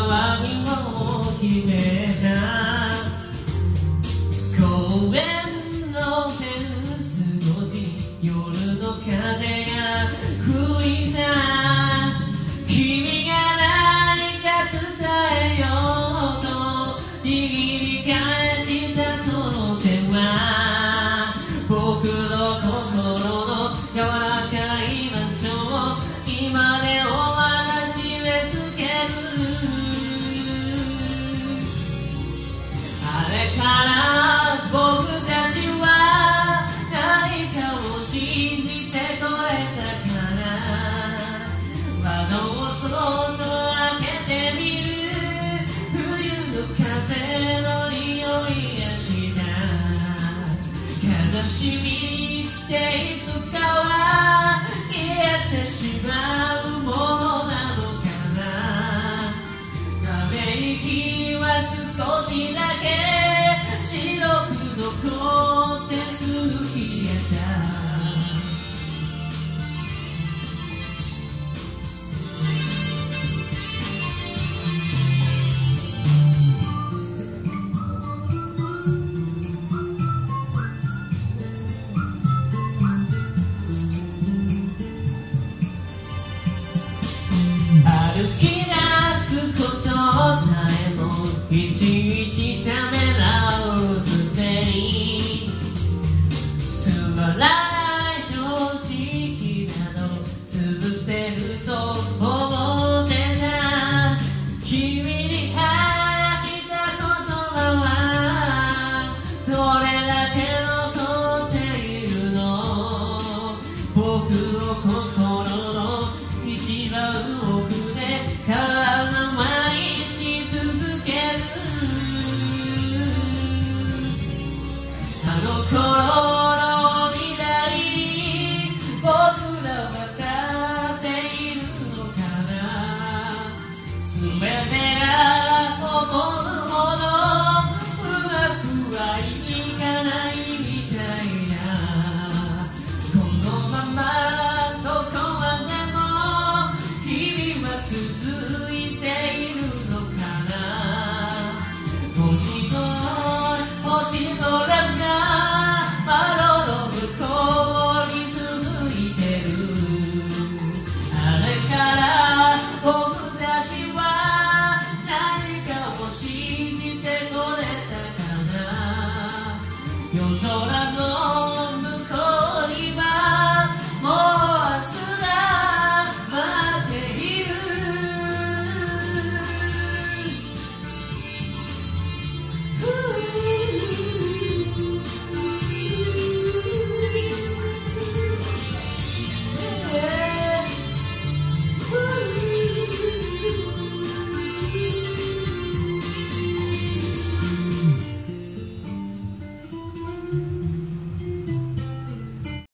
騒ぎを決めた公園のテラス越し夜の風が吹く hablando